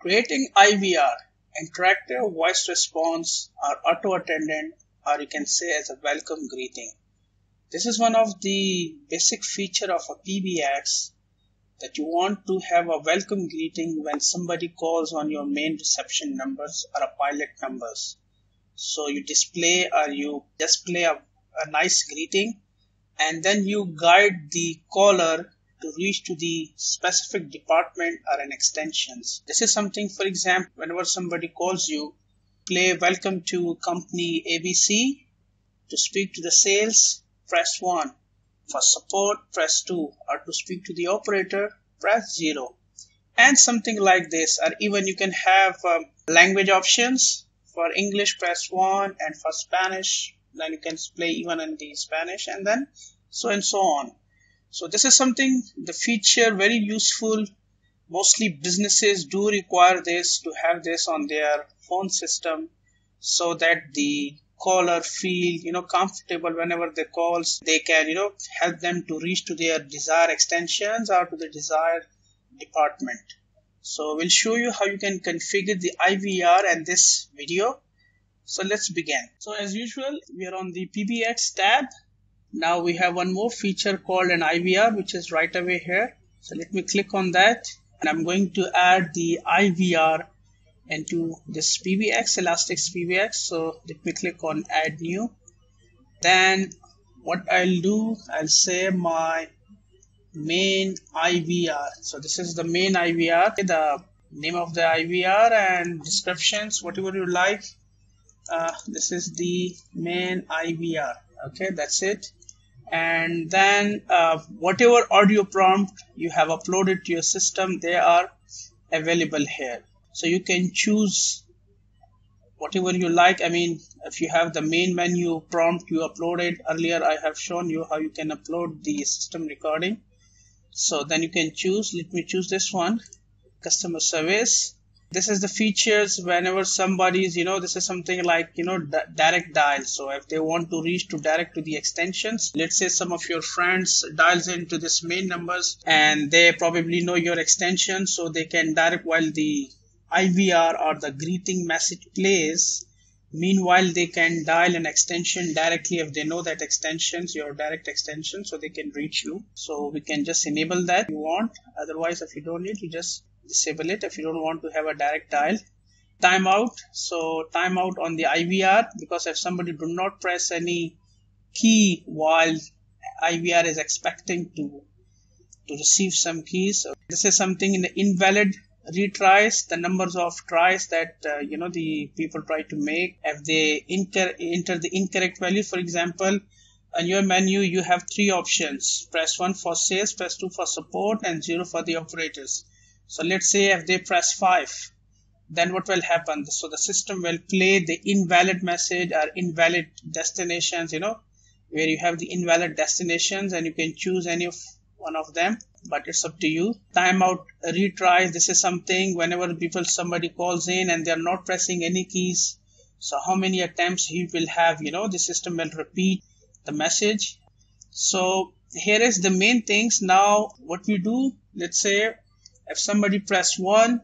creating IVR, interactive voice response or auto attendant or you can say as a welcome greeting. This is one of the basic feature of a PBX that you want to have a welcome greeting when somebody calls on your main reception numbers or a pilot numbers. So you display or you display a, a nice greeting and then you guide the caller to reach to the specific department or an extensions. This is something, for example, whenever somebody calls you, play welcome to company ABC. To speak to the sales, press 1. For support, press 2. Or to speak to the operator, press 0. And something like this. Or even you can have um, language options. For English, press 1. And for Spanish, then you can play even in the Spanish. And then so and so on. So this is something, the feature very useful. Mostly businesses do require this to have this on their phone system so that the caller feel you know comfortable whenever they calls. They can you know help them to reach to their desired extensions or to the desired department. So we'll show you how you can configure the IVR and this video. So let's begin. So as usual we are on the PBX tab now we have one more feature called an IVR which is right away here. So let me click on that and I'm going to add the IVR into this PBX, Elastix PBX. So let me click on add new. Then what I'll do, I'll say my main IVR. So this is the main IVR, the name of the IVR and descriptions, whatever you like. Uh, this is the main IVR. Okay, that's it and then uh, whatever audio prompt you have uploaded to your system they are available here. So you can choose whatever you like. I mean if you have the main menu prompt you uploaded earlier i have shown you how you can upload the system recording. So then you can choose let me choose this one customer service this is the features whenever somebody's you know this is something like you know direct dial. So if they want to reach to direct to the extensions let's say some of your friends dials into this main numbers and they probably know your extension so they can direct while the IVR or the greeting message plays. Meanwhile they can dial an extension directly if they know that extensions your direct extension so they can reach you. So we can just enable that you want. Otherwise if you don't need you just disable it if you don't want to have a direct dial. Timeout. So timeout on the IVR because if somebody do not press any key while IVR is expecting to to receive some keys. So this is something in the invalid retries the numbers of tries that uh, you know the people try to make. If they enter the incorrect value for example on your menu you have three options. Press 1 for sales press 2 for support and 0 for the operators so let's say if they press 5, then what will happen? So the system will play the invalid message or invalid destinations, you know, where you have the invalid destinations and you can choose any of one of them, but it's up to you. Timeout retry. This is something whenever people somebody calls in and they're not pressing any keys. So how many attempts he will have, you know, the system will repeat the message. So here is the main things. Now what we do, let's say if somebody press 1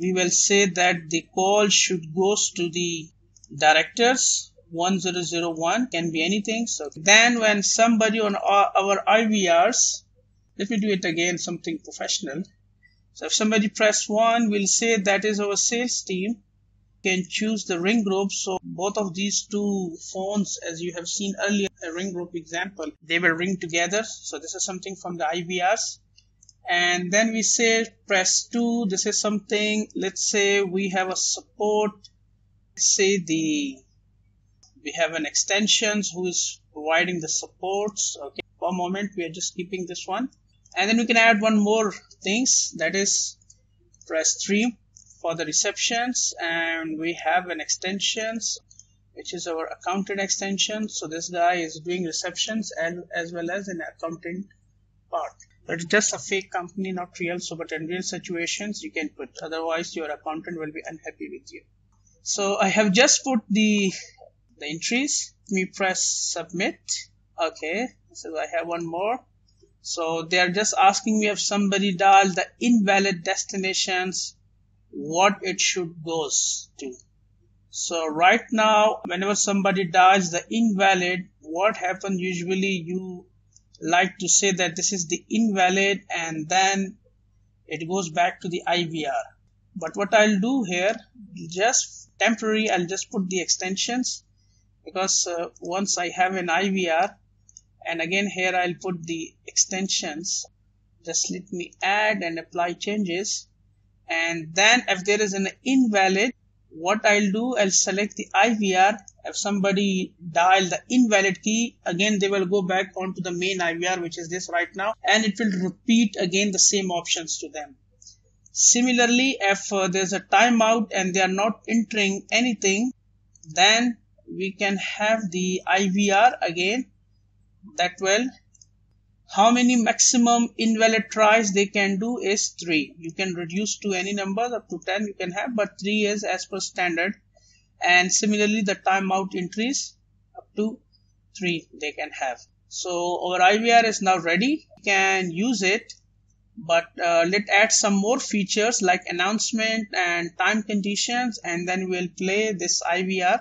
we will say that the call should goes to the directors. 1001 can be anything. So then when somebody on our, our IVRs let me do it again something professional. So if somebody press 1 we'll say that is our sales team. Can choose the ring group. So both of these two phones as you have seen earlier a ring group example they will ring together. So this is something from the IVRs and then we say press 2 this is something let's say we have a support. Let's say the we have an extensions who is providing the supports? Okay for a moment. We are just keeping this one. And then we can add one more things. That is press 3 for the receptions. And we have an extensions which is our accountant extension. So this guy is doing receptions and as well as an accountant part it's just a fake company, not real. So, but in real situations, you can put. Otherwise, your accountant will be unhappy with you. So, I have just put the the entries. Let me press submit. Okay. So I have one more. So they are just asking me if somebody dialed the invalid destinations what it should goes to. So right now, whenever somebody dials the invalid, what happens usually you like to say that this is the invalid and then it goes back to the IVR. But what I'll do here, just temporary, I'll just put the extensions because uh, once I have an IVR and again here I'll put the extensions just let me add and apply changes and then if there is an invalid what I'll do I'll select the IVR if somebody dial the invalid key again they will go back onto the main IVR which is this right now and it will repeat again the same options to them. Similarly if uh, there's a timeout and they are not entering anything then we can have the IVR again. That will how many maximum invalid tries they can do is 3 you can reduce to any number up to 10 you can have but 3 is as per standard and similarly the timeout increase up to 3 they can have. So our IVR is now ready. You can use it but uh, let's add some more features like announcement and time conditions and then we'll play this IVR